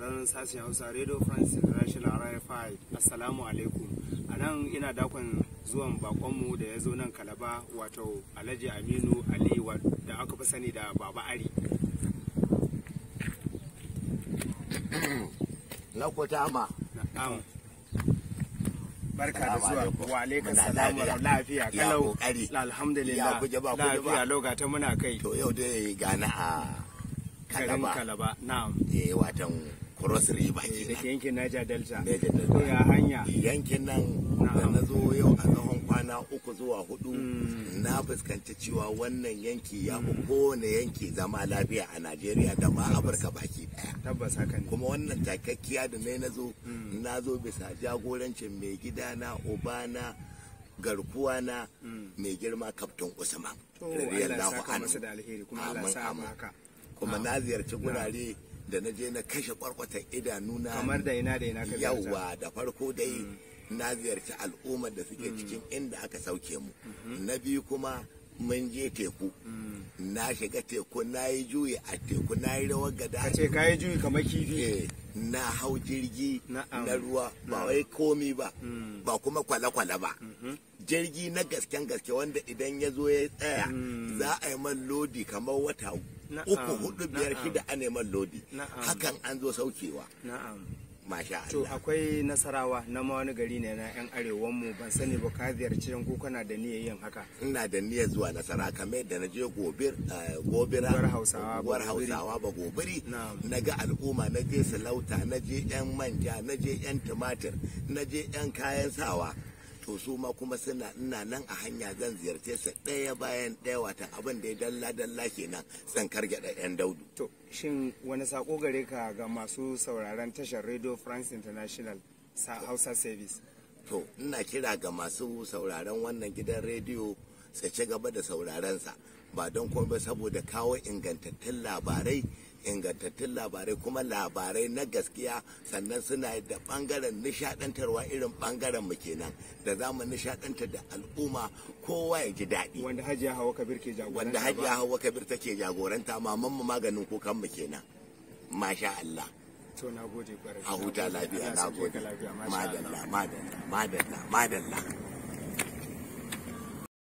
sauraron sashen hausa radio france international rfi assalamu alaikum. A nan ina dakon zuwan bakonmu da ya zo nan kalaba wato alhaji aminu ali da aka fi sani da baba ari. Na kutama na'am. Barka da zuwa. wa alaikum salam wa lafiya. lafiya. Ya kalau alhamdulillah. Lafiya lokata muna kai. To yau dai gani a kalaba. Kalaba. Na'am. Eh watan cross river Eh, da ke kenan yankin Niger Delta. Niger Delta. ya hanya? Yankin nan da na zo yau a tsawon kwana uku zuwa huɗu Mm. na fuskanci cewa wannan yanki ya fi kowane yanki zama lafiya a najeriya da ma afirka baki ɗaya. Tabbas haka ne. Kuma wannan takakkiya da na na zo na zo bisa jagorancin mai gidana obana garkuwa na mai girma kaftin usman. To Allah ya radiyallahu anhu. masa da alheri kuma Allah ya Amin, sa amin. haka kuma na ziyarci gurare da na je na kashe kwarkwatan idanuna kamar da ina da ina ka yawwa da farko dai na ziyarci al'ummar da suke cikin inda aka sauke mu. Na biyu kuma mun je teku. Na shiga teku na yi juyi a teku na yi rawar gada ka ce kayi juyi kamar kifi? Eh, na hau jirgi na ruwa ba wai komi ba ba kuma kwale-kwale ba. Jirgi na gasken gaske wanda idan ya zo ya tsaya za a yi man lodi kamar wata. Uku huɗu biyar shida a neman lodi. Hakan an zo saukewa. Masha to Allah. akwai nasarawa na ma wani gari ne na yan arewan mu ban sani ba ka ziyarci yan ko kana da niyyar yin haka? Ina da niyyar zuwa nasara kamar yadda na je gobir eh, gobira Gwar Hausawa, ba gobiri. Na ga al'umma na je salauta na je yan manja na je yan tumatir na je yan kayan sawa. To su ma kuma suna ina nan a hanya zan ziyarce su ɗaya bayan ɗaya watan abin da ya dalla dalla kenan zan kargada yan daudu. To shin wani sako gare ka ga masu sauraron tashar radio france international sa hausa service? To ina kira ga masu sauraron wannan gidan rediyo su ci gaba da saurarensa ba don kuma ba saboda kawo ingantattun labarai ingantattun labarai kuma labarai na gaskiya sannan suna da ɓangaren nishadantarwa irin ɓangaren mu kenan da za mu nishadantar da al'umma kowa ya ji daɗi. Wanda hajiya hawa kabir ke jagoranta wanda hajiya hawa kabir take jagoranta maman mu maganin kukan mu kenan. Masha Allah. To na gode ƙwarai a huta lafiya Allah ya na sauke gode. ka lafiya masha Allah. madalla madalla madalla madalla.